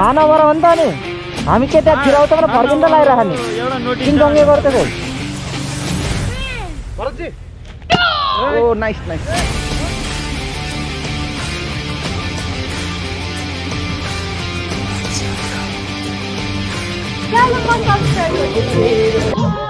खाना बर हो नि त नि हामी के त्यहाँ छिराउँछ भने फर्किँदा लगाइराख नि किनसँगै गर्थ्यो ओ नाइस नाइस यो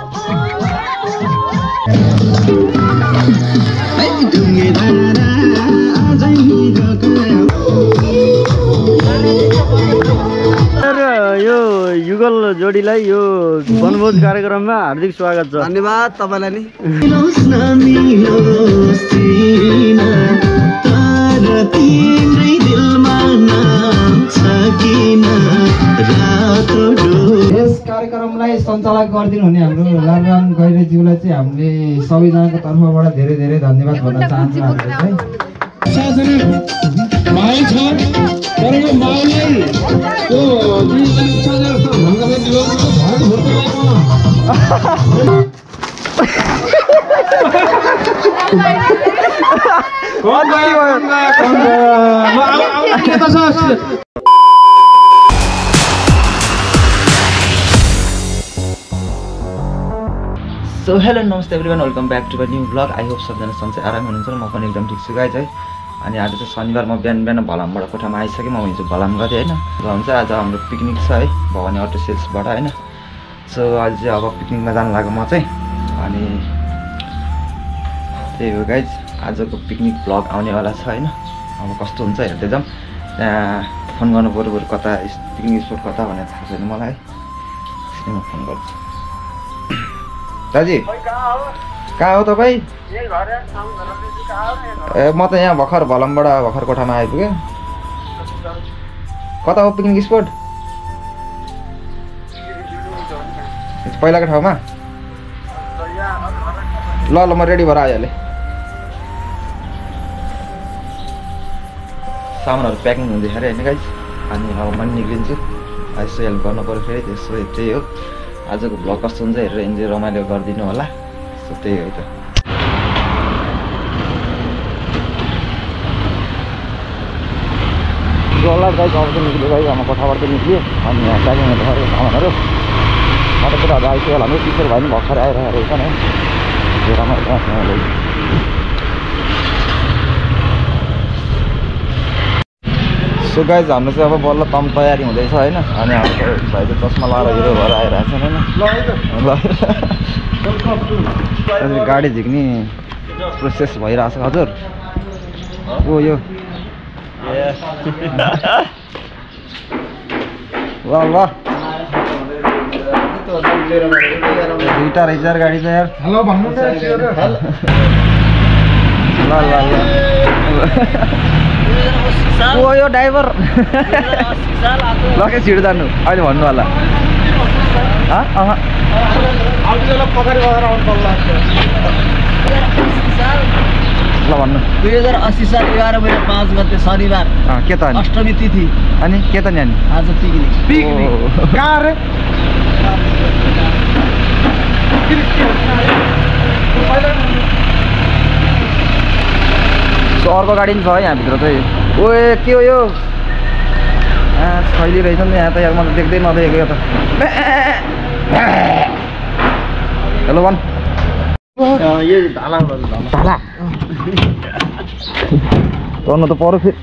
युगल जोडीलाई यो वनभोज कार्यक्रममा हार्दिक स्वागत छ। धन्यवाद तपाईँलाई नि। यस कार्यक्रमलाई सञ्चालक गरिदिनु हुने हाम्रो लालराम गैरेज्यूलाई चाहिँ हामीले सबैजनाको तर्फबाट धेरै धेरै धन्यवाद भन्न चाहन्छौँ चाहिँ सो हेलो नमस्ते everyone welcome back to the new blog I hope सबजना सन्चै आराम हुनुहुन्छ म पनि एकदम ठिक छु गाइज है। अनि आज चाहिँ शनिबार म बिहान बिहान भलामबाट कोठामा आइसकेँ। म हिजो भलाम गएँ होइन। र हुन्छ आज हाम्रो पिकनिक छ है। भवानी अटो सेल्सबाट होइन। सो आज चाहिँ अब पिकनिकमा जानु लाग्यो म चाहिँ। अनि त्यही हो गाइज आजको पिकनिक ब्लग आउनेवाला छ होइन। अब कस्तो हुन्छ हेर्दै जाउँ त्यहाँ फोन गर्नु पऱ्यो बरु कता पिकनिक स्पोट कता भनेर थाहा छैन मलाई है। म फोन गर्छु। दाजी। कहाँ हो? तपाईँ? ए म त यहाँ भर्खर भलमबाट भर्खर कोठामा आइपुगेँ। कता हो पिकनिक स्पोट? पहिलाको ठाउँमा? ल ल म रेडी भएर आइहालेँ। सामानहरू प्याकिङ हुँदैछ अरे होइन गाइज अनि अब म पनि निक्लिन्छु। यसो हेल्प गर्नु पऱ्यो फेरि त्यसो त्यही हो। आजको भ्लग कस्तो हुन्छ हेरेर इन्जोय रमाइलो गरिदिनु होला। सो त्यही हो त होला गाइज अब चाहिँ निक्ल्यो गाइज हाम्रो कोठाबाट चाहिँ निक्ल्यो। अनि यहाँ प्याकिङहरू गऱ्यो सामानहरू। म त कुराहरू आइसक्यो होला हाम्रो टिचर भाइ पनि भर्खर आइरहेको रहेछ नि। रमाइलो सो गाइज हाम्रो चाहिँ अब बल्ल तम तयारी हुँदैछ होइन? अनि हाम्रो भाइ चाहिँ चस्मा लगाएर हिरो भएर आइरहेको छ होइन? ल अहिले गाडी झिक्ने प्रोसेस भइरहेछ हजुर। ओ यो। ल ल। दुइटा रहेछ गाडी त यार। हेलो भन्नु न ल ल ल। यो ड्राइभर लके छिटो जानु अहिले भन्नु होला ल भन्नु दुई हजार अस्सी साल एघार महिना पाँच गते शनिबार के त अष्टमी तिथि अनि के त नि अनि आज पिकनिक ओ। अर्को गाडी पनि छ है यहाँभित्र चाहिँ। ओ ए के हो यो? छैली रहेछ नि यहाँ त यार मैले देख्दै नदेखेको यो त। हेलो भन यो ढाला त पऱ्यो फेरि।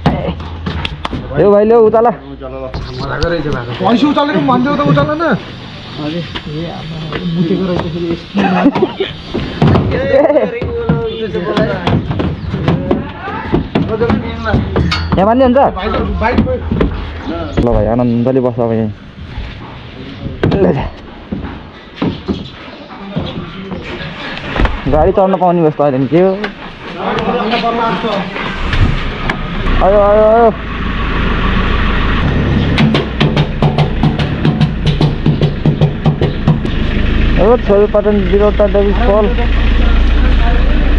यो भाइ ल्याउ उचाला। पैसा उचालेर भनिदेऊ त यहाँ मान्ने बाइक ल भाइ आनन्दले बस्छ अब यहीँ। गाडी चढ्न पाउने व्यवस्था अहिले नि के हो? आयो आयो आयो। हो छोरी पटन बिरोटा डेभिस कल।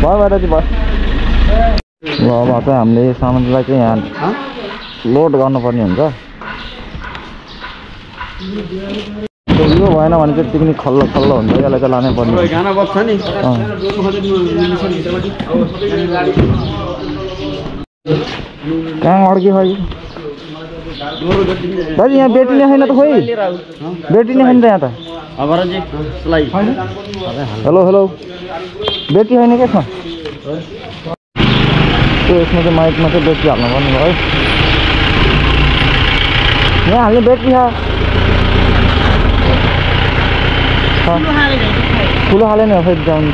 भयो भएर चाहिँ भयो अब चाहिँ हामीले सामानलाई चाहिँ यहाँ लोड गर्नुपर्ने हुन्छ। यो भएन भने चाहिँ पिकनिक खल्लो खल्लो हुन्छ यसलाई चाहिँ लानै पर्ने। कहाँ अड्क्यो खै? दाजु यहाँ बेटिने छैन त खोइ। बेटिने छैन त यहाँ त। Hello hello. बेटी छैन के छ त्यो यसमा चाहिँ माइकमा चाहिँ बेटी हाल्नु पर्ने भयो है यहाँ हाल्ने छ। ठुलो हाले नि फेरि जानु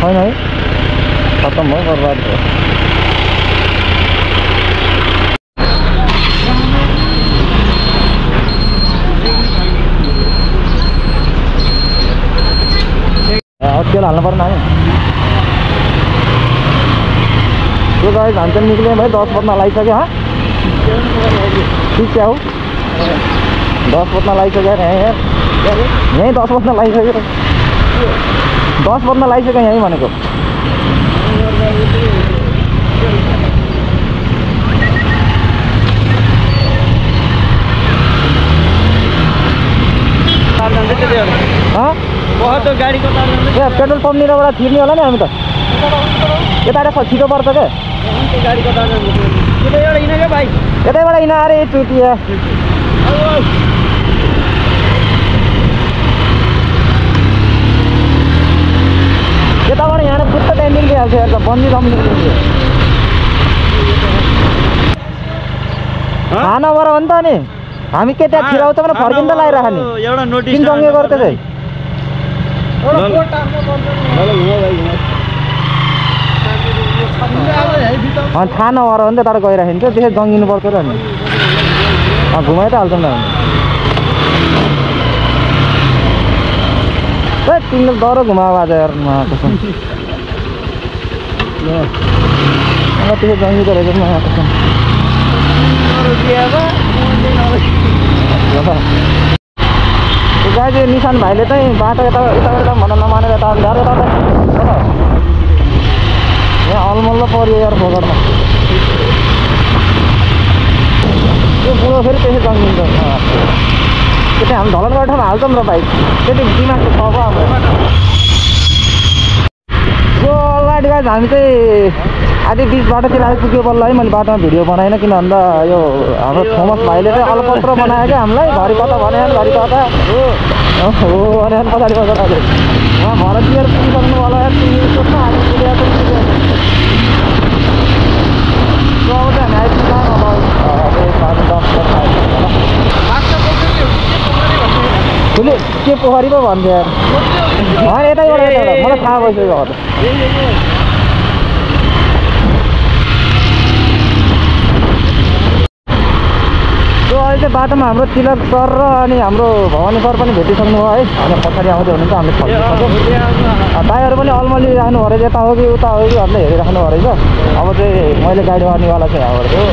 छैन है खत्तम भयो बर्बाद भयो अब तेल हाल्नु पर्ने हामी त्यो गाई धान चाहिँ निक्ल्यो भाइ दस पत्ना लगाइसक्यो हँ? ठिक छ हौ दस पत्ना लगाइसक्यो अरे यहीँ यहीँ दस पत्ना लगाइसक्यो दस पत्ना लगाइसक्यो यहीँ भनेको हँ बहुत गाडी कता ए पेट्रोल पम्पनिरबाट छिर्ने होला नि हामी त। यताबाट छिटो पर्छ क्या यतैबाट हिँड अरे चुटिया। यताबाट यहाँ पुत्त त्यहाँ निक्लिहाल्छ हेर्छ बन्दी दम निक्लिन्छ खानाबाट हो? नि त नि हामी के त्यहाँ छिराउँछ भने फर्किँदा लगाइराख नि एउटा नोटिस चाहिँ थाहा नभएर हो नि त तर गइराखिन्छ त्यसै जङ्गिनु पर्छ र नि। घुमाइ त हाल्छौँ न। तिमीले डर घुमाएको आज अब त्यसै जङ्गिँदो रहेछ म चाहिँ निशान भाइले चाहिँ बाटो यता यता यता भन्न नमानेर यता अन्धार यता यहाँ अलमल्ल पऱ्यो यार फोकटमा त्यो बुढो फेरि त्यसै जङ्गिन्छ त्यो हामी ढलन गर्ने ठाउँमा हाल्छौँ र बाइक त्यति दिमाग छ हाम्रो। यो अगाडि गाइज हामी चाहिँ आधी बिच बाटोतिर आइपुग्यो बल्ल है मैले बाटोमा भिडियो बनाइनँ किन भन्दा यो हाम्रो थोमस भाइले चाहिँ अलपत्र बनायो क्या हामीलाई घरि कता भने घरि कता हो भने पछाडि पछाडि उहाँ भरतिर पुगिसक्नु होला ठुलो के पोखरी पो भन्छ यार? होइन यतैबाट मलाई थाहा भइसक्यो अहिले चाहिँ बाटोमा हाम्रो तिलक सर र अनि हाम्रो भवानी सर पनि भेटिसक्नु भयो है। अनि पछाडि आउँदै हुनुहुन्छ हामीले भाइहरू पनि अलमली राख्नु रहेछ यता हो कि उता हो कि भन्दै हेरिराख्नु रहेछ अब चाहिँ मैले गाडी गर्नेवाला चाहिँ यहाँबाट हो।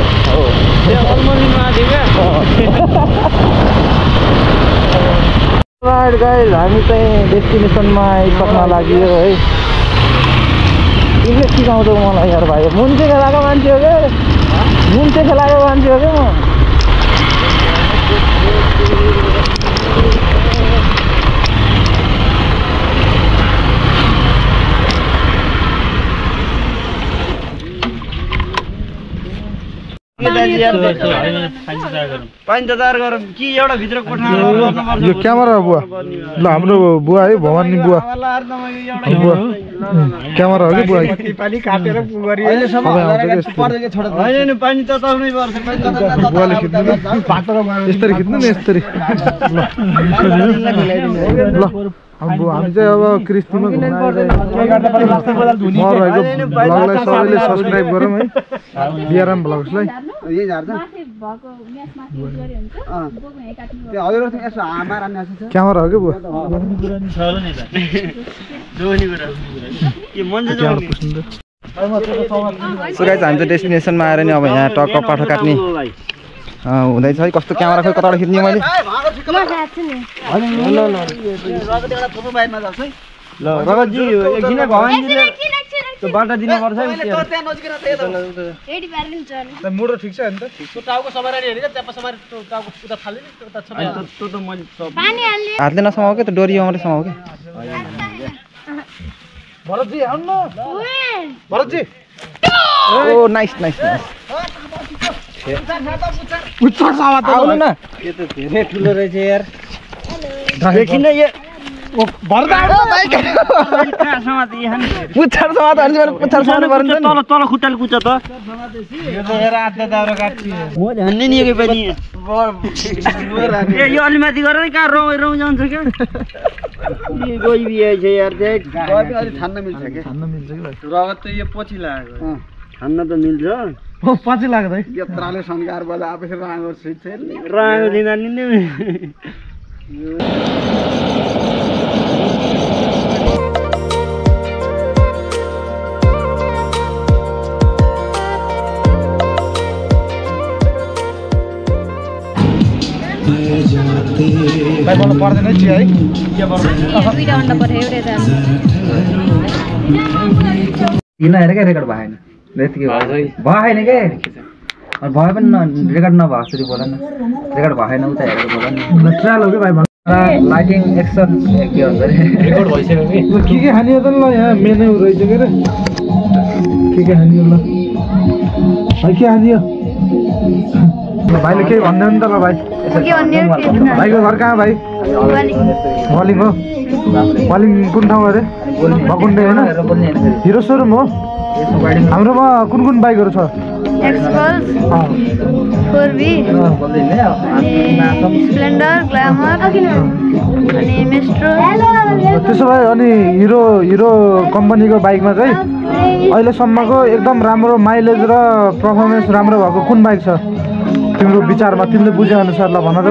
राइट गाइज हामी चाहिँ डेस्टिनेसनमा आइसक्न लाग्यो है तिमीले सिकाउँछौ मलाई यार भाइ। मुन्चे खेलाएको मान्छे हो क्या। मुन्चे खेलाएको मान्छे हो क्या म। पानी त तयार गरौँ कि एउटा भित्र कोठा यो क्यामेरा बुवा ल हाम्रो बुवा है भवानी बुवा बुवा क्यामेरा हो कि बुवा बुवाले खिच्नु नि यसरी खिच्नु नि यसरी ल अब हामी चाहिँ अब क्रिस्तीमा भ्लगलाई सबैले सब्सक्राइब गरौँ है। भ्लग्सलाई क्यामेरा हो कि हामी चाहिँ डेस्टिनेसनमा आएर नि अब यहाँ टक्क पाठो काट्ने। हुँदैछ है कस्तो क्यामेरा खोइ कताबाट खिच्ने मैले? ल रगतजी एकछिन त्यो बाटा दिनुपर्छ मुडो ठिक छ नि त। अनि त्यो- त्यो त मैले सब पानी हाल्ने। हातले नसमाऊ क्या त्यो डोरी मात्रै समाऊ क्या भरतजी आउनु भरतजी। ओ नाइस नाइस नाइस यो त धेरै ठुलो रहेछ यार देखिन यो भरत कहाँसम्म त यहाँ नि? पुच्छर समात भने चाहिँ पुच्छर समाउनु पर्छ नि तल तल खुट्टाले कुच्छ त यो त हेर आत्ता दाउरा काट्छु मैले हान्ने नि एकै पनि ए यो अलि माथि गर नि कहाँ रौँ रौँ जान्छ क्या खान्न मिल्छ रगत त यो पछि लागेको खान्न त मिल्छ पछि लाग्दै। यत्रले सन्कार बोला आफै राँगो छिट्छ राँगो दिँदा भाइ बोल्नु पर्दैन चिया है। किन हेर क्या रेकर्ड भएन। यतिकै भयो भएन अनि भयो पनि न रेकर्ड नभएको जसरी बोल न रेकर्ड भएन उता हेरेर बोल न ट्रायल हो कि भाइ लाइटिङ एक्सन के भन्छ अरे रेकर्ड भइसक्यो कि? के के खाने हो त ल यहाँ मेनु रहेछ के रे? के के खाने हो ल के खाने भाइले केही भन्दैन नि त ल भाइ। के के? भाइको घर कहाँ भाइ? वालिङ हो? वालिङ कुन ठाउँ अरे भकुण्डे होइन? हिरो सोरुम हो? हाम्रोमा कुन कुन बाइकहरू छ? त्यसो भए अनि हिरो हिरो कम्पनीको बाइकमा चाहिँ अहिलेसम्मको एकदम राम्रो माइलेज र पर्फर्मेन्स राम्रो भएको कुन बाइक छ? तिम्रो विचारमा तिमीले बुझे अनुसार ल भन त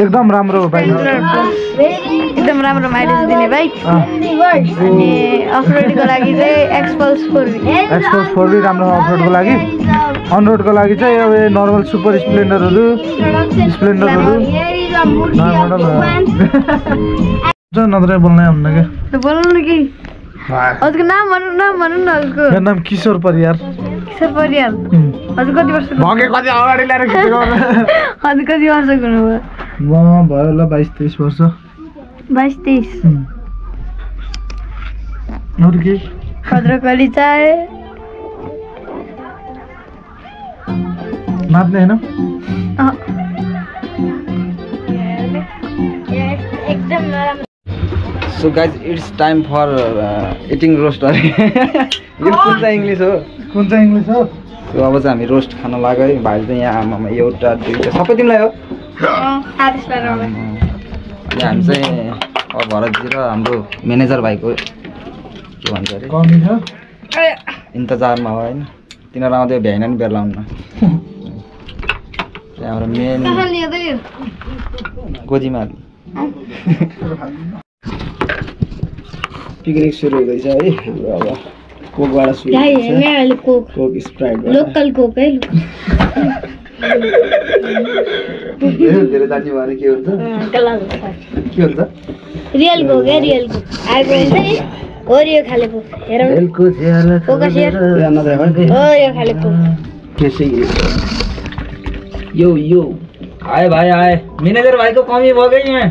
एकदम राम्रो बाइक स्प्लेन्डर प्लस एकदम राम्रो माइलेज दिने बाइक अनि अफ रोडको लागि चाहिँ Xpulse four B Xpulse four B राम्रो अफ रोडको लागि। अन रोडको लागि चाहिँ अब नर्मल सुपर स्प्लेन्डरहरू स्प्लेन्डरहरू नत्र बोल्नै हुन्न क्या बोल्नु कि? हजुरको नाम भन्नु नाम भन्नु न मेरो नाम किशोर परियार। उम्, हजुर कति वर्ष भगे कति अगाडि ल्याएर खिचेको हजुर कति वर्षको हुनुभयो म भयो होला बाइस तेइस वर्ष बाइस तेइस। अरू केही भद्रकली चाय नाच्ने होइन एकदम नराम्रो so guys it's time for eating roast अरे यो कुन चाहिँ इङ्ग्लिस हो। कुन चाहिँ इङ्ग्लिस हो? सो अब चाहिँ हामी रोस्ट खान लाग्यो है। भाइले चाहिँ यहाँ आमामा एउटा दुईवटा सबै तिमीलाई हो? अनि हामी चाहिँ अब भरतजी र हाम्रो म्यानेजर भाइको के भन्छ अरे? कमी छ इन्तजारमा हो होइन। तिनीहरू आउँदै भ्याएन नि बेला आउनु त्यहाँ हाम्रो मेन गोजीमा पिकनिक सुरु हुँदैछ है। हाम्रो अब कोकबाट सुरु coke coke sprite local coke है। धेरै भने के हुन्छ? के हुन्छ? रियल कोक है रियल कोक अर्को हुन्छ नि। ओरियो हेरौँ ओरियो यो यो। आए भाइ आए। म्यानेजर भाइको कमी भयो क्या यहाँ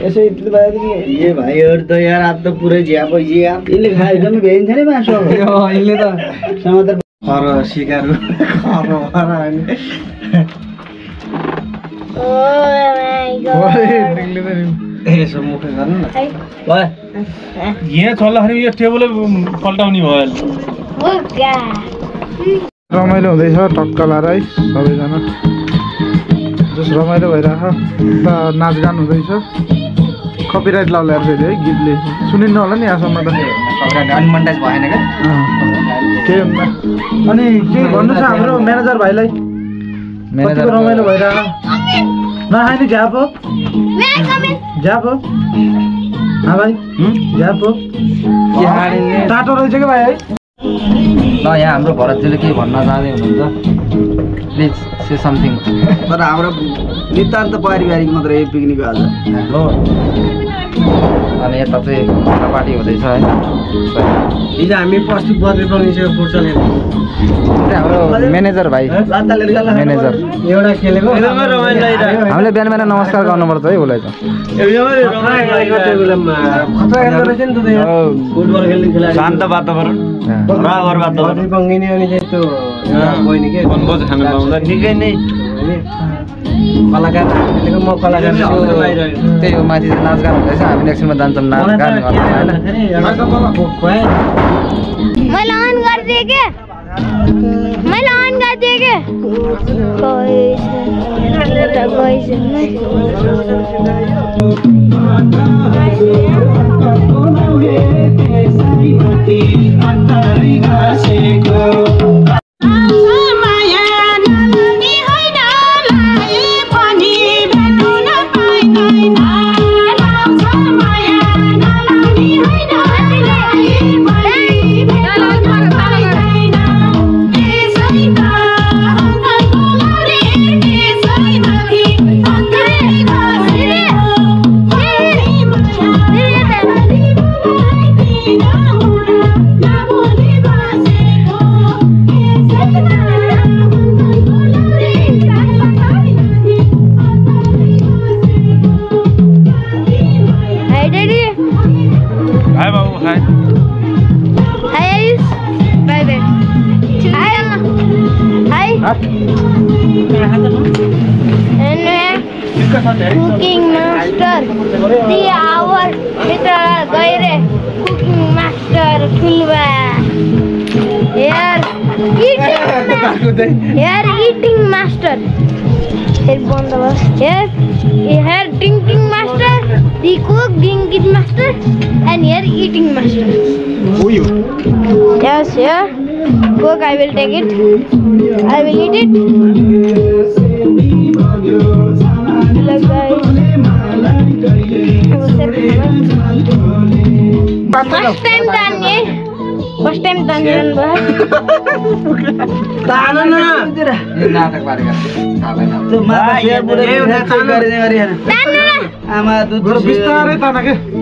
यसो यति भयो कि ए भाइहरू त यार आज त पुरै झ्याप झ्याप यसले खायो एकदमै भ्याइन्छ नि मासु अब अहिले त समाचार खर सिकारु खर खर अनि यसो मुख गर्नु न यहाँ चल्दाखेरि यो टेबलै पल्टाउने भयो रमाइलो हुँदैछ टक्क लाएर है सबैजना जस रमाइलो भइरहेछ उता नाचगान हुँदैछ कपिराइट लाउला यार फेरि है गीतले सुनिन्न होला नि यहाँसम्म त। भएन हुन्न। अनि केही भन्नु छ हाम्रो म्यानेजर भाइलाई? कतिको रमाइलो भइरहेको नखाए नि झ्याप हो। झ्याप हो। हाँ भाइ। झ्याप हो। टाटो रहेछ क्या भाइ है? ल यहाँ हाम्रो भरतजीले के भन्न चाहँदै हुनुहुन्छ। प्लिज से समथिङ तर हाम्रो नितान्त पारिवारिक मात्रै पिकनिक आज। हो। अनि यता चाहिँ पार्टी हुँदैछ है। हिजो हामी पशु बद्री बगैँचाको फुटसल हाम्रो म्यानेजर भाइ। म्यानेजर। एउटा खेलेको। हामीले बिहान बिहान नमस्कार गर्नुपर्छ है उसलाई त शान्त वातावरण। अनि एउटा बहिनी के वनभोज खान पाउँदा निकै नै कलाकार म कलाकार त्यही हो माथि चाहिँ नाचगान हुँदैछ। हामी नेक्स्टमा जान्छौँ नाचगान मैले अन गरिदिएँ के? मैले अन गरिदिएँ के? Hair eating master Yes, yeah. Coke, I will take it. I will eat it. Look, guys. First time done, eh? First time done, done, नाटक पारेका थाहा भएन आमा दुध बरु बिस्तारै तान के YouTube channel subscribe गर्नु चाहिँ गर्नु न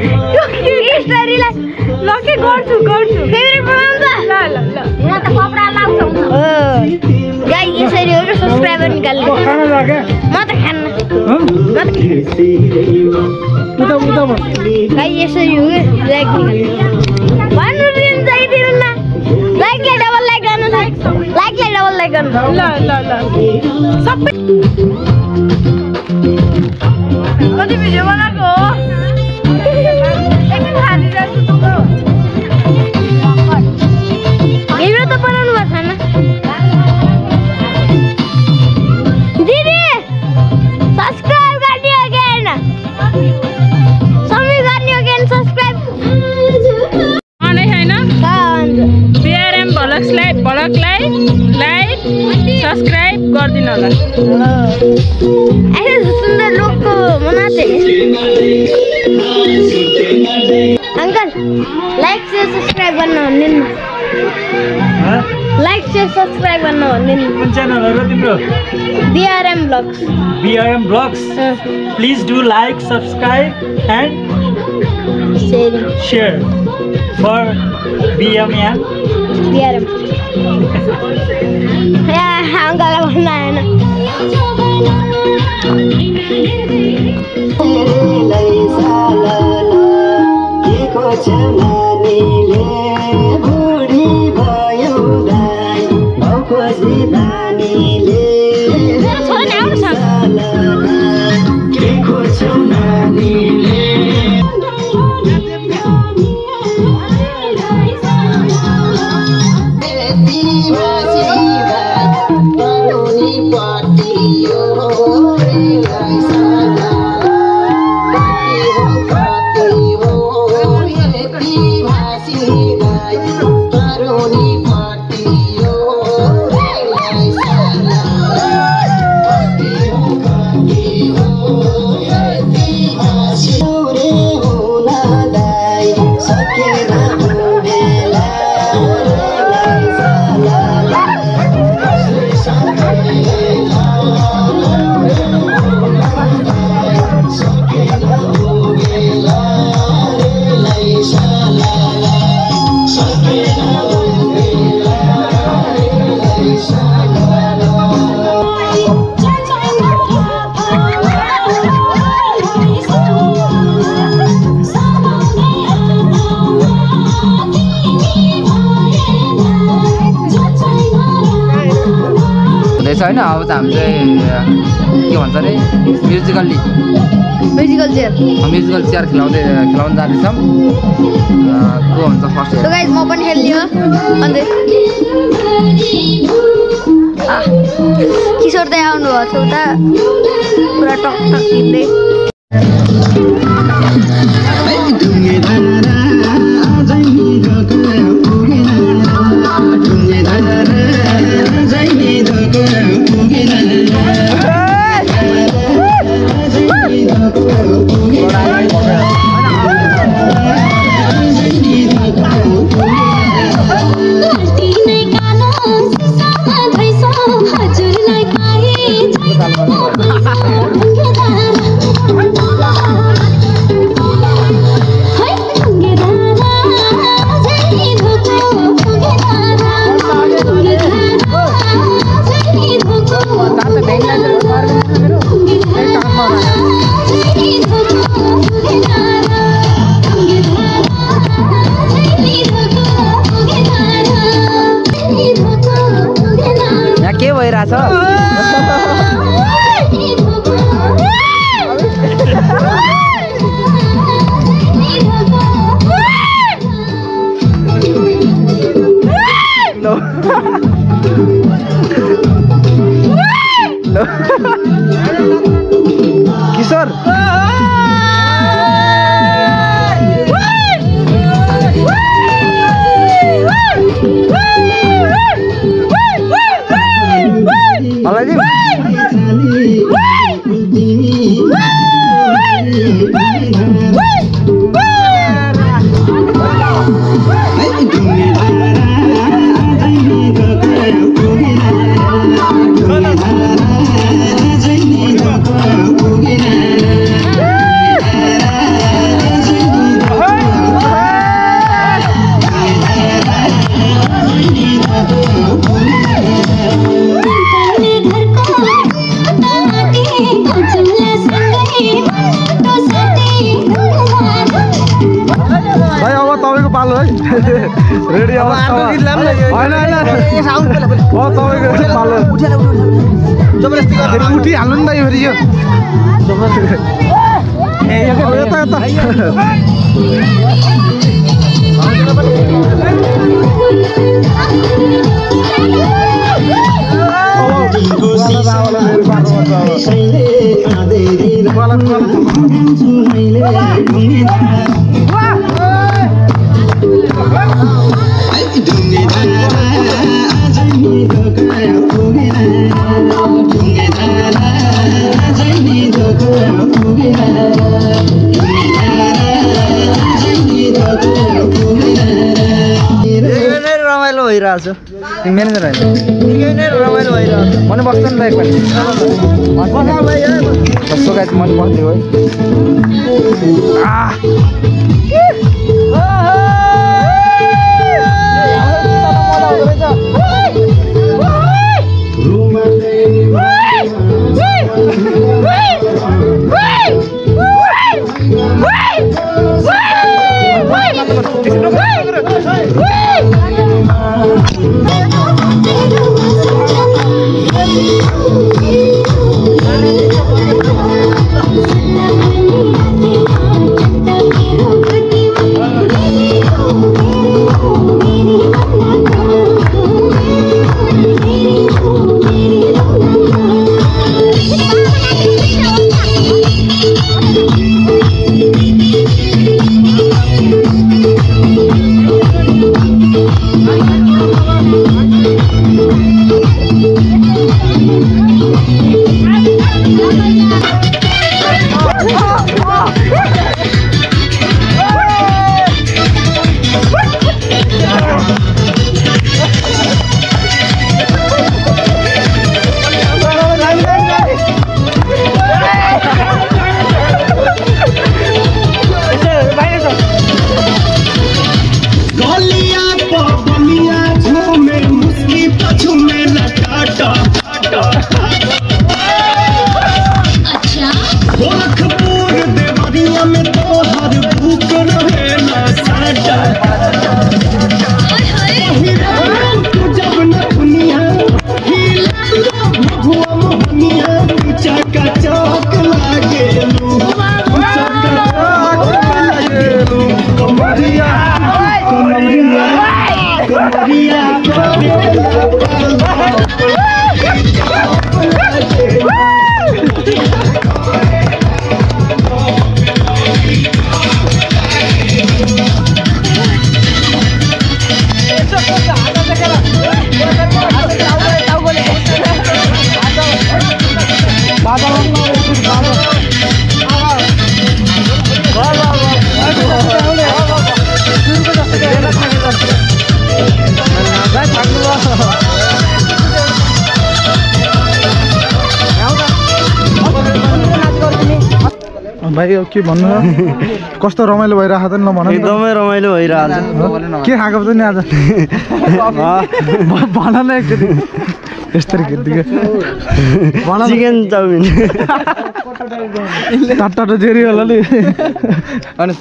स्टोरीलाई स्टोरीलाई लके गर्छु गर्छु फेभरेट बनाउँछ ल ल ल म त कपडा लाउँछु हो गाई यसरी हो सब्सक्राइबर निकाल्ने म त खान्न गाई यसरी हो कि लाइक निकाल्ने भन्नु दिनु चाहिँ दिनु न लाइकलाई डबल लाइक गर्नु लाइकलाई डबल लाइक गर्नु ल ल ल सबै कति भिडियो बनाएको हो हो तिम्रो BRM blogs BRM blogs please do like subscribe and sharing share for BMN BRM uncle भन्ना है ना के को खेलाउँदै खेलाउन जाँदैछौँ। को हुन्छ फर्स्ट म पनि खेल्ने हो। अन्त आ, किशोर दाई आउनुभएको छ उता। पुरा टक टक हिँड्दै किशोर तपाईँको उठिहाल्नु नि त यो फेरि यो नै गइरहेको छु म्यानेजर होइन रमाइलो मन नि त एकपल्ट कस्तो गाई मन पर्थ्यो है Wait! भाइ अब के भन्नु कस्तो रमाइलो भइरहेको छ नि ल भन एकदमै रमाइलो भइरहेको छ के खाएको छ नि आज? भन न एकचोटि। न। चिकन चाउमिन टाटा जेरी होला नि अनि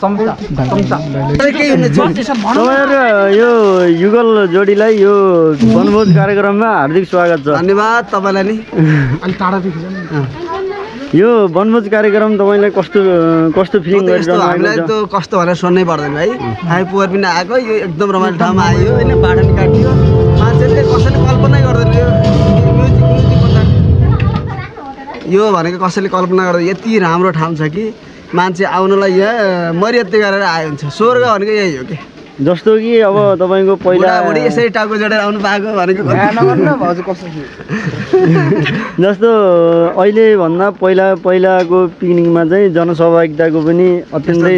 यो युगल जोडीलाई यो वनभोज कार्यक्रममा हार्दिक स्वागत छ धन्यवाद तपाईँलाई नि यो वनभोज कार्यक्रम तपाईँलाई कस्तो कस्तो फिलिङ यस्तो गरिरहनु हामीलाई त कस्तो भनेर सुन्नै पर्दैन हामी पोहोर पनि आएको यो एकदम रमाइलो ठाउँमा आयो होइन बाटो काटियो यो भनेको कसैले कल्पना गर्दैन यति राम्रो ठाउँ छ कि मान्छे आउनलाई यहाँ मर्यादा गरेर आयो हुन्छ। स्वर्ग भनेको यही हो कि? जस्तो कि अब तपाईँको पहिला यसरी टाउको जोडेर आउनु पाएको भनेको जस्तो अहिले भन्दा पहिला पहिलाको पिकनिकमा चाहिँ जनसहभागिताको पनि अत्यन्तै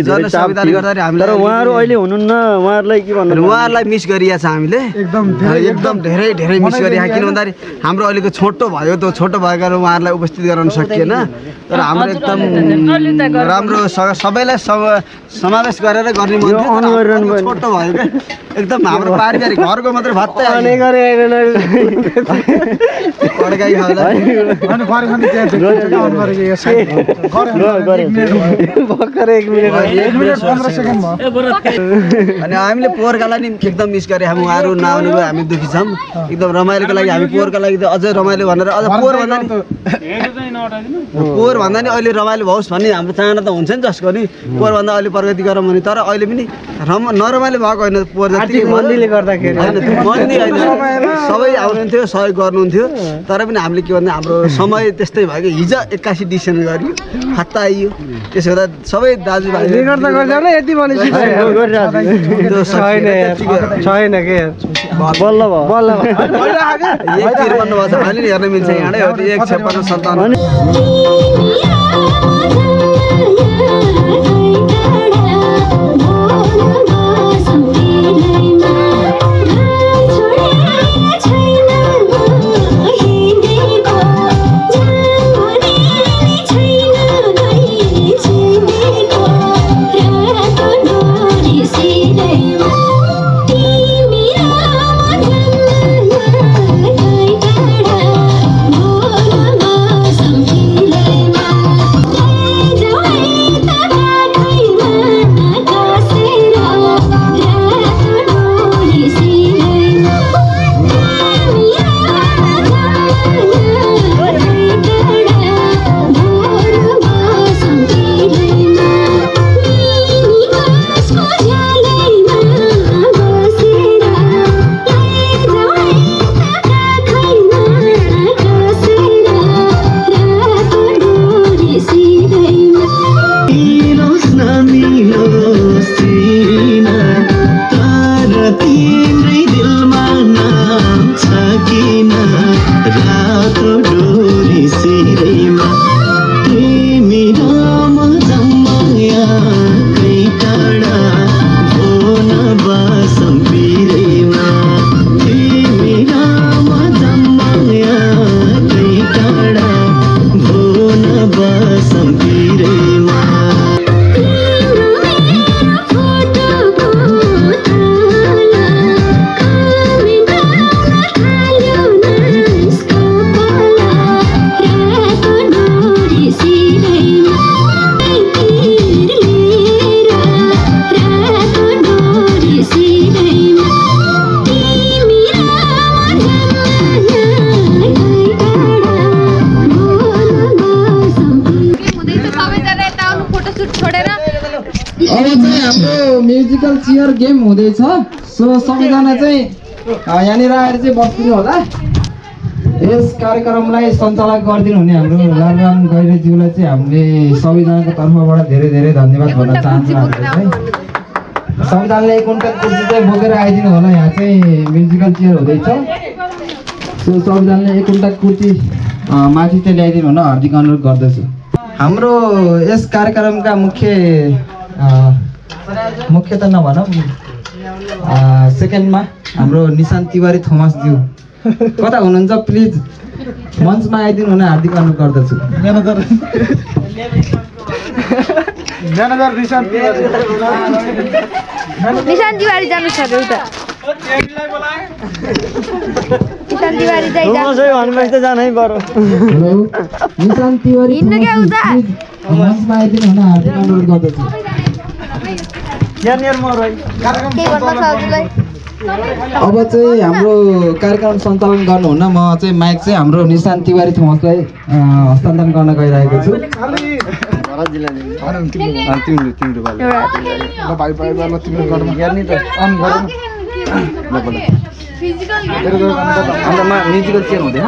तर उहाँहरू अहिले हुनुहुन्न उहाँहरूलाई के भन्नु उहाँहरूलाई मिस गरिया छ हामीले। एकदम एकदम धेरै धेरै मिस गरिरहेको किन भन्दाखेरि हाम्रो अहिलेको छोटो भयो त्यो छोटो भएको कारण उहाँहरूलाई उपस्थित गराउन सकिएन। तर हाम्रो एकदम राम्रो स- सबैलाई सम- समावेश गरेर गर्ने। छोटो भयो क्या एकदम हाम्रो पारिवारिक घरको मात्रै भत्तै अनि गरे पड्काइ हामीले पोहोरकालाई नि एकदम मिस गरे। हामी उहाँहरू नआउनु भयो हामी दुःखी छौँ। एकदम रमाइलोको लागि हामी पोहोरको लागि त अझै रमाइलो भनेर अझ पोहोर भन्दा नि पोहोर भन्दा नि अहिले रमाइलो होस् भन्ने हाम्रो चाहना त हुन्छ नि जसको नि। पोहोर भन्दा अहिले प्रगति गरौँ भने तर अहिले पनि रमा नरमाइलो भएको होइन पोहोर मन्दीले गर्दाखेरि मन्दी होइन सबै आउनुहुन्थ्यो सहयोग गर्नुहुन्थ्यो तर पनि हामीले के भन्दा हाम्रो समय त्यस्तै भयो कि हिजो एक्कासी डिसिसन गरियो खत्ता आइयो त्यसो गर्दा सबै दाजुभाइ छैन के बल्ल भयो बल्ल एक त्रिपन्न हेर्न मिल्छ यहाँडै हो एक छप्पन्न सन्ताउन्न सबैजना चियर गेम हुँदैछ। सो सबैजना चाहिँ यहाँनिर आएर चाहिँ बस्दिनु होला। यस कार्यक्रमलाई सञ्चालक गरिदिनु हुने हाम्रो लालराम गैरेज्यूलाई चाहिँ हामीले सबैजनाको तर्फबाट धेरै धेरै धन्यवाद भन्न चाहन्छु हामीले चाहिँ। सबैजनाले एक कुन्टल कुर्सी चाहिँ बोकेर आइदिनु होला। यहाँ चाहिँ म्युजिकल चियर हुँदैछ। सो सबैजनाले एक कुन्टल कुर्सी माथि चाहिँ ल्याइदिनु हुन हार्दिक अनुरोध गर्दछु। हाम्रो यस कार्यक्रमका मुख्य मुख्य त नभनौँ। सेकेन्डमा हाम्रो निशान्त तिवारी थोमसज्यू। कता हुनुहुन्छ प्लिज मञ्चमा आइदिनु हुन हार्दिक अनुरोध गर्दछु। निशान तिवारी। जानु छ निशान तिवारी निशान? मञ्चमा आइदिनु हुन हार्दिक अनुरोध गर्दछु। अब चाहिँ हाम्रो कार्यक्रम सञ्चालन गर्नुहुन म चाहिँ माइक चाहिँ हाम्रो निशान तिवारी थोमसलाई हस्तान्तरण गर्न गइरहेको छु। म्युजिकल चेयर हुँदैन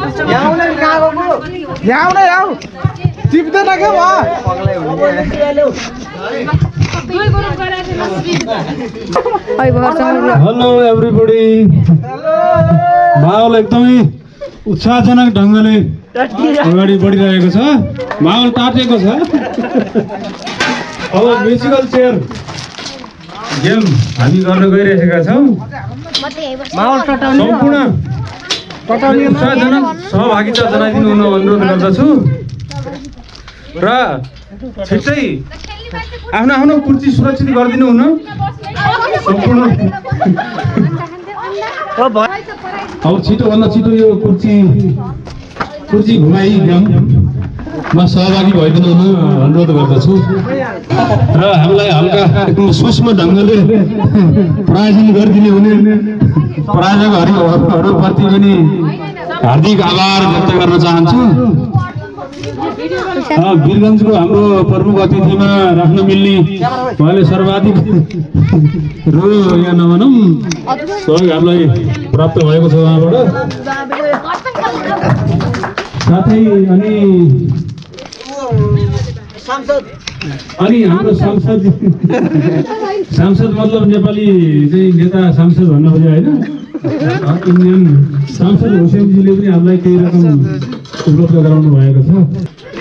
त्यसको लागि के भयो? यहाँ आउ न आऊ टिप्दैन क्या हेलो एभ्रिबडी माहौल एकदमै उत्साहजनक ढङ्गले अगाडि बढिरहेको छ। माहौल टाटेको छ। अब म्युजिकल चेयर गेम हामी गर्न गइरहेका छौँ। सम्पूर्ण सहभागिता जनाइदिनु हुन अनुरोध गर्दछु। र छिट्टै आफ्नो आफ्नो कुर्सी सुरक्षित गरिदिनु हुन। सम्पूर्ण अब छिटोभन्दा छिटो यो कुर्सी कुर्सी घुमाइ गेममा सहभागी भइदिनु हुन अनुरोध गर्दछु। र हामीलाई हल्का सूक्ष्म ढङ्गले प्रायोजन गरिदिने हुने प्रायोजकहरूप्रति पनि हार्दिक आभार व्यक्त गर्न चाहन्छु। वीरगञ्जको हाम्रो प्रमुख अतिथिमा राख्न मिल्ने उहाँले सर्वाधिक रो यहाँ नभनौँ सहयोग हामीलाई प्राप्त भएको छ उहाँबाट। साथै अनि अनि हाम्रो सांसद सांसद मतलब नेपाली चाहिँ नेता सांसद भन्न खोज्यो होइन? इन्डियन सांसद हुसेनजीले पनि हामीलाई केही रकम उपलब्ध गराउनु भएको छ।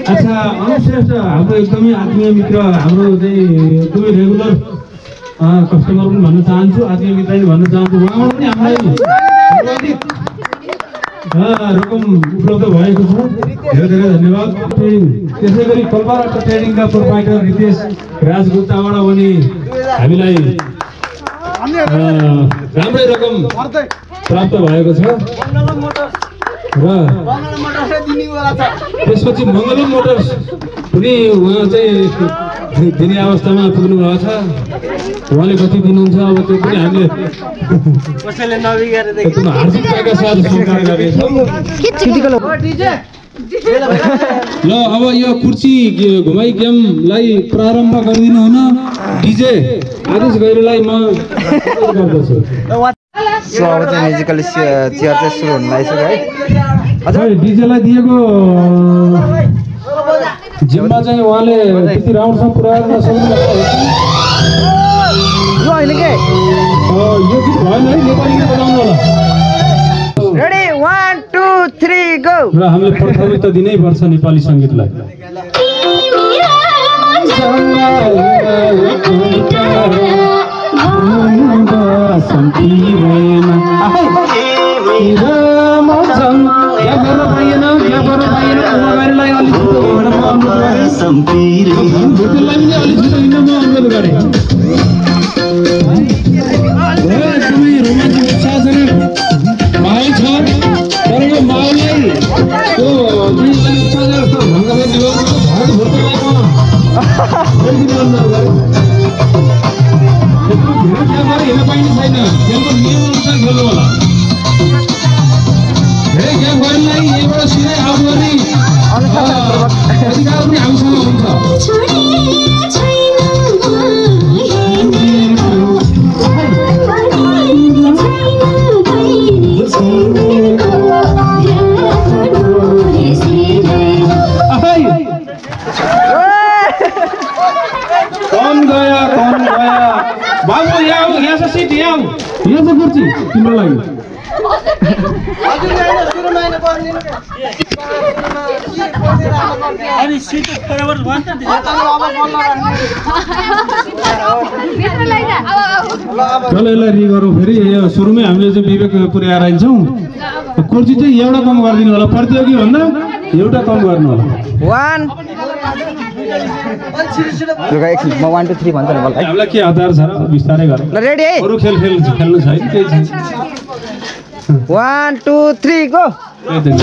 अच्छा अनुश्रेष्ठ हाम्रो एकदमै आत्मीय मित्र हाम्रो चाहिँ एकदमै रेगुलर कस्टमर पनि भन्न चाहन्छु आत्मीय मित्र पनि भन्न चाहन्छु। उहाँबाट पनि हामीलाई रकम उपलब्ध भएको छ धेरै धेरै धन्यवाद त्यसै गरी कलबार ट्रेडिङका प्रोपाइटर रितेश राजगुप्ताबाट पनि हामीलाई राम्रै रकम प्राप्त भएको छ र त्यसपछि मङ्गलम मोटर्स पनि उहाँ चाहिँ दिने अवस्थामा पुग्नु भएको छ उहाँले कति दिनुहुन्छ अब त्यो पनि हामीले कसैले एकदम हार्दिकताका साथ स्वीकार गर्नेछौँ ल अब यो कुर्सी घुमाइ गेमलाई प्रारम्भ गरिदिनु हुन। डिजे आदेश गैरीलाई म गर्दछु। सो अब चाहिँ म्युजिकल चेयर चाहिँ सुरु हुन लागिसक्यो है। खै, डिजेलाई दिएको जिम्मा चाहिँ उहाँले त्यति राम्रोसँग पुऱ्याएर नसक्नु यो होइन के? यो गीत भएन है नेपाली गीत बजाउनु होला ready one two three go र हामीले प्राथमिकता दिनै पर्छ नेपाली सङ्गीतलाई धेरै गेमहरू हेर्न पाइने छैन खेल्नु होला धेरै सिधै अधिकार पनि हामीसँग हुन्छ लागि चलो यसलाई रि गरौँ फेरि। यो सुरुमै हामीले चाहिँ विवेक पुर्याएर आइन्छौँ। कुर्सी चाहिँ एउटा कम गरिदिनु होला। प्रतियोगी भन्दा एउटा कम गर्नु होला। वान म वान टू थ्री भन्छ है हामीलाई के हतार छ र बिस्तारै गरौँ। ल रेडी है? अरू खेल खेल खेल्नु वान टू थ्री गो त्यही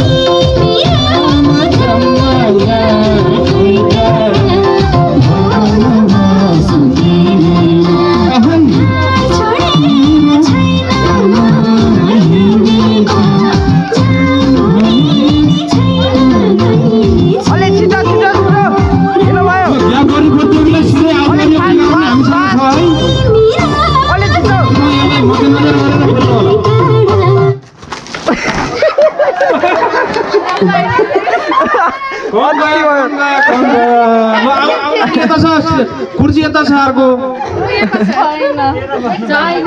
छ अर्को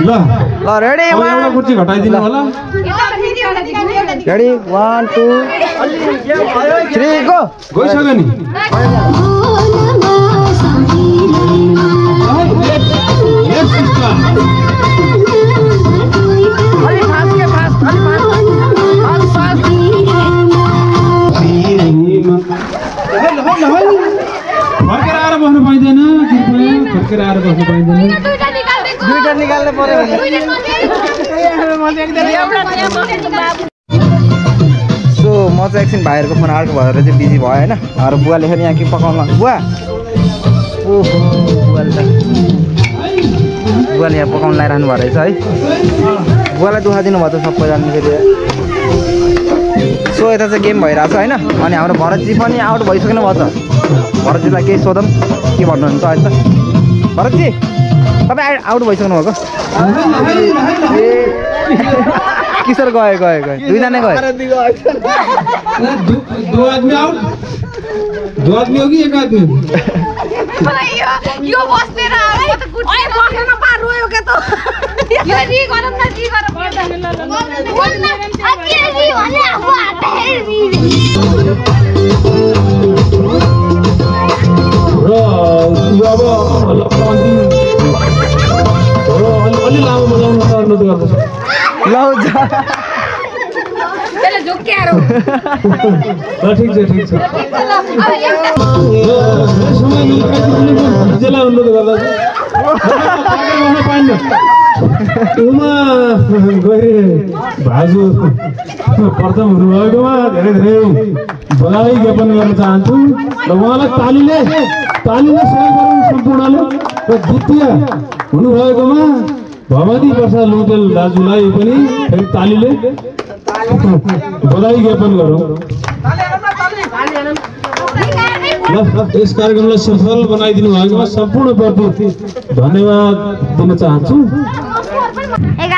ल ल रेडी एउटा कुर्सी घटाइदिनु होला ready one two three go गइसक्यो नि Yes, सो म चाहिँ एकछिन भाइहरूको फोन अर्को भएर चाहिँ बिजी भयो होइन। अरू बुवाले फेरि यहाँ के पकाउनु बुवा? ओहो बुवाले त बुवाले यहाँ पकाउनु लगाइरहनु भएको रहेछ है। बुवालाई दुःख दिनुभयो त सबैजना फेरि। सो यता चाहिँ गेम भइरहेको छ होइन। अनि हाम्रो भरतजी पनि आउट भइसक्नु भयो त भरतजीलाई केही सोधौँ। के भन्नुहुन्छ अहिले त? भरतजी? तपाईँ आउट भइसक्नु भएको? किशोर गयो गयो गयो। दुईजना गयो। री अब र अलि लामो बजाउनु अनुरोध गर्दछु ठिक छ ठिक छ अनुरोध गर्दछु उमा गरे भाजु प्रथम हुनुभएकोमा धेरै धेरै बधाई ज्ञापन गर्न चाहन्छु र उहाँलाई तालीले तालीले सहयोग गरौँ सम्पूर्णले र द्वितीय हुनुभएकोमा भवानी प्रसाद लुटेल दाजुलाई पनि फेरि तालीले बधाई ज्ञापन गरौँ। यस कार्यक्रमलाई सफल बनाइदिनु भएकोमा सम्पूर्णप्रति धन्यवाद दिन चाहन्छु।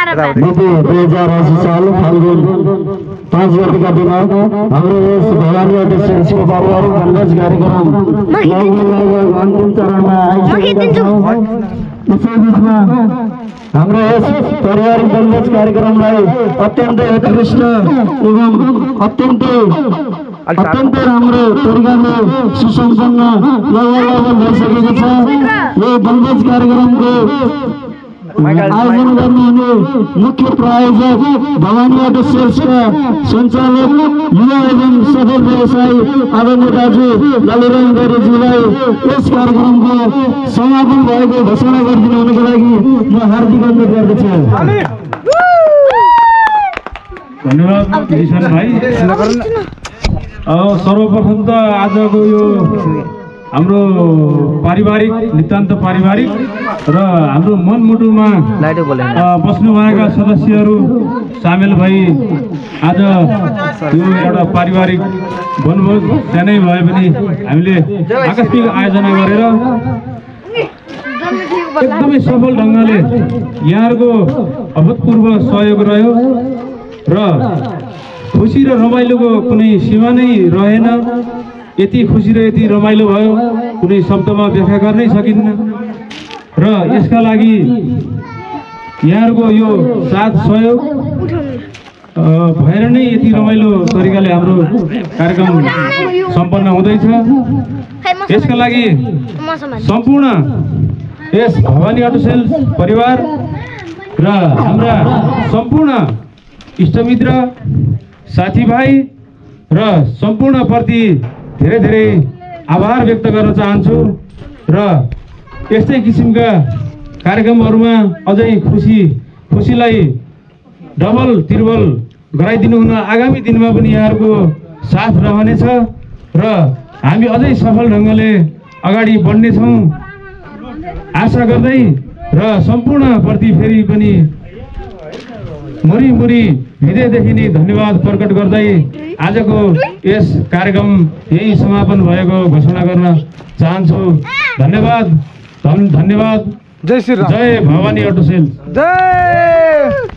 मिति दुई हजार साल फाल्गुन पाँच गतिका दिन हाम्रो यस भवानी अध्यक्ष शिव बाबुहरू वनराज कार्यक्रम अन्तिम चरणमा आइसकेका छौँ यसै बिचमा हाम्रो यस पारिवारिक वनराज कार्यक्रमलाई अत्यन्तै उत्कृष्ट एवं अत्यन्तै अत्यन्तै राम्रो तरिकाले सुसम्पन्न लगभग भइसकेको छ यो वनराज कार्यक्रमको आयोजन गर्नुहुने मुख्य प्रायोजक भवानी अटो सेल्सका सञ्चालक युवा एवं सफल व्यवसायी आदरणीय दाजु लालुराम गरेजीलाई यस कार्यक्रमको समापन भएको घोषणा गरिदिनु हुनको लागि म हार्दिक अनुरोध गर्दछु। धन्यवाद भाइ। अब सर्वप्रथम त आजको यो हाम्रो पारिवारिक नितान्त पारिवारिक र हाम्रो मनमुटुमा बस्नुभएका सदस्यहरू सामेल भई आज यो एउटा पारिवारिक वनभोज सानै भए पनि हामीले आकस्मिक आयोजना गरेर एकदमै सफल ढङ्गले यहाँहरूको अभूतपूर्व सहयोग रह्यो र खुसी र रमाइलोको कुनै सीमा नै रहेन। यति खुसी र यति रमाइलो भयो कुनै शब्दमा व्याख्या गर्नै सकिन्न र यसका लागि यहाँहरूको यो साथ सहयोग भएर नै यति रमाइलो तरिकाले हाम्रो कार्यक्रम सम्पन्न हुँदैछ। यसका लागि सम्पूर्ण यस भवानी अटो सेल्स परिवार र हाम्रा सम्पूर्ण इष्टमित्र साथीभाइ र सम्पूर्णप्रति धेरै धेरै आभार व्यक्त गर्न चाहन्छु र यस्तै किसिमका कार्यक्रमहरूमा अझै खुसी खुसीलाई डबल त्रिबल गराइदिनु हुन आगामी दिनमा पनि यहाँहरूको साथ रहनेछ र हामी अझै सफल ढङ्गले अगाडि बढ्नेछौँ। आशा गर्दै र सम्पूर्णप्रति फेरि पनि मुरी मुरी हृदयदेखि नै धन्यवाद प्रकट गर्दै आजको यस कार्यक्रम यही समापन भएको घोषणा गर्न चाहन्छु। धन्यवाद। धन- धन्यवाद। जय श्री जय भवानी अटो सेल। जय।